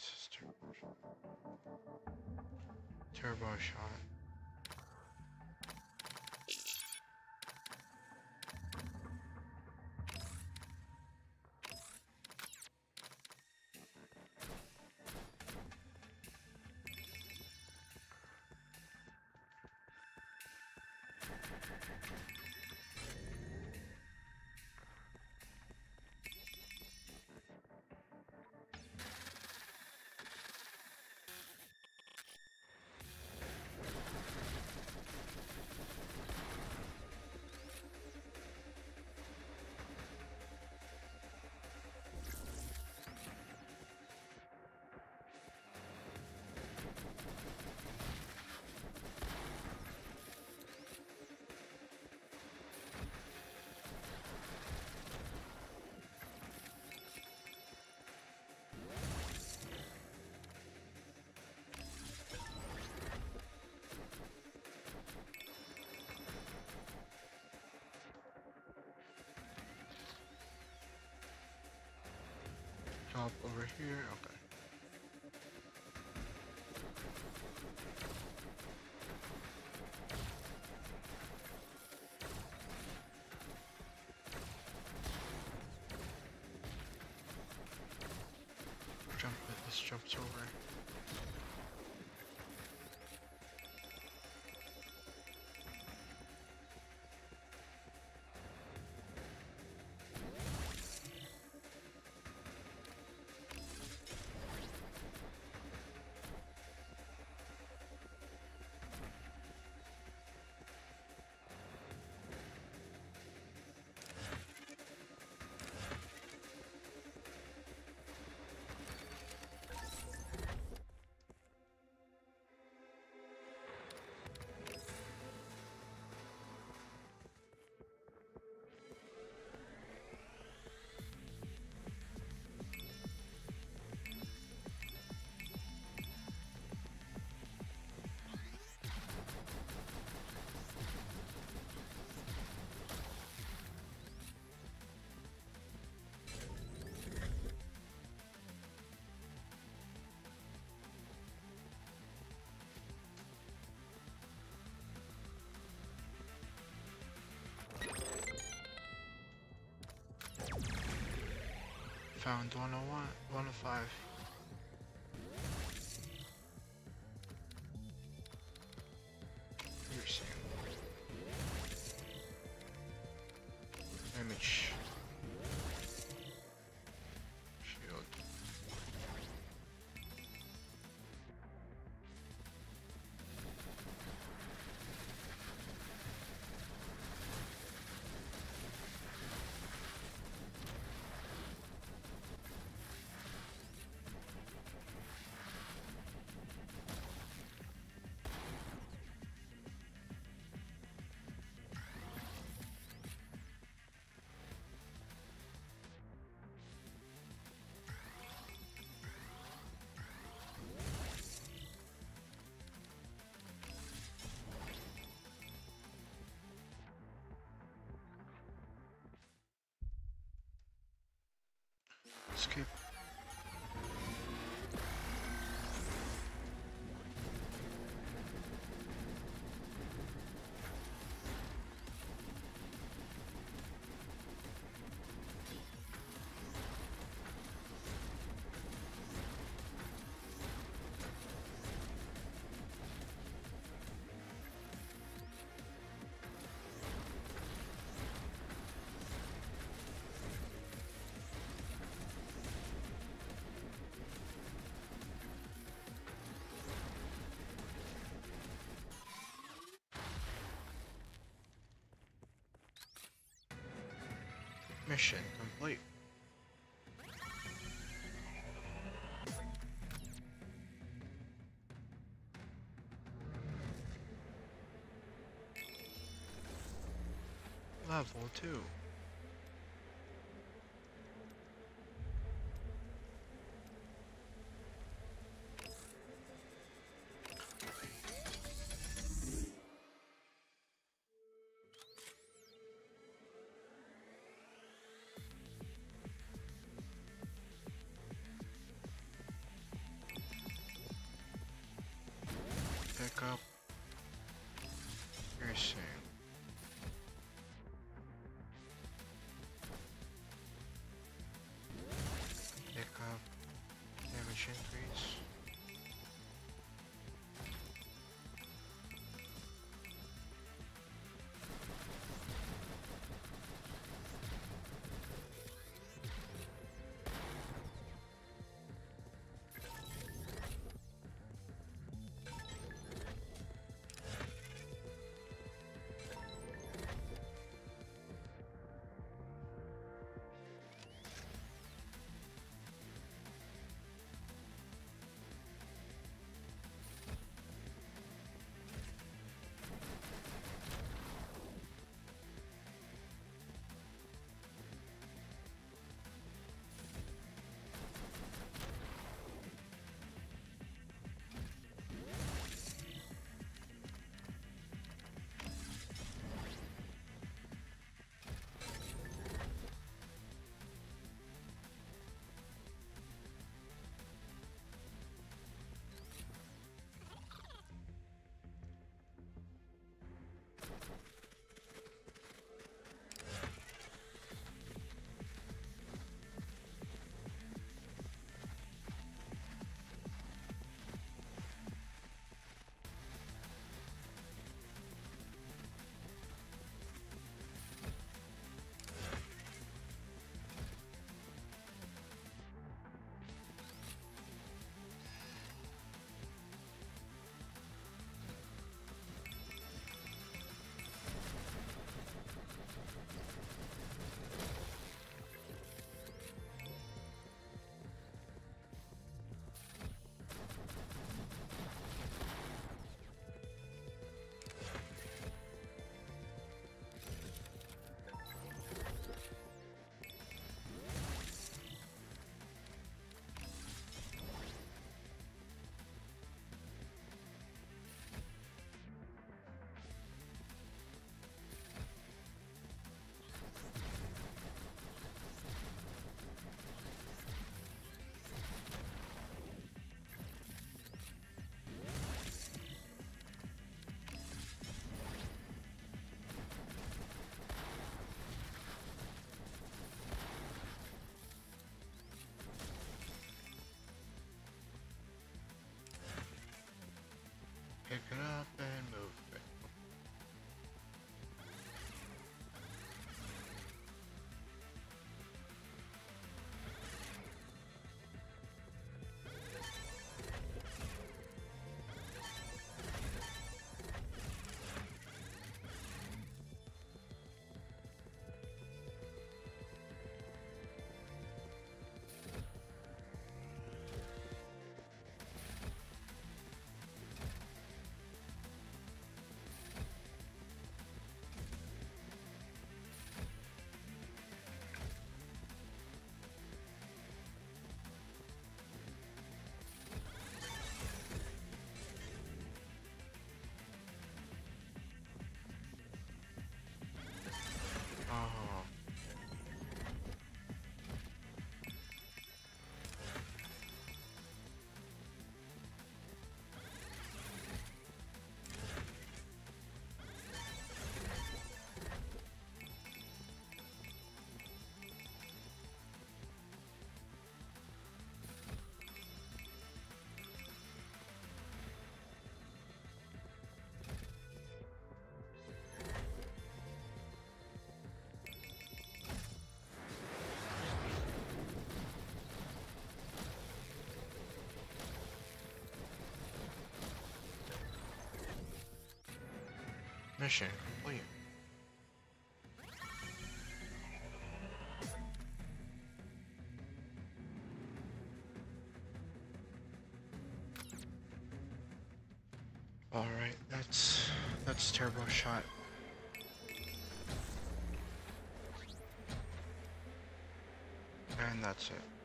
this is turbo shot. Turbo shot. Over here, okay. Found 101, 105. Skip. Mission complete. Level 2. Up. Mission complete. Oh, Alright, that's that's turbo shot. And that's it.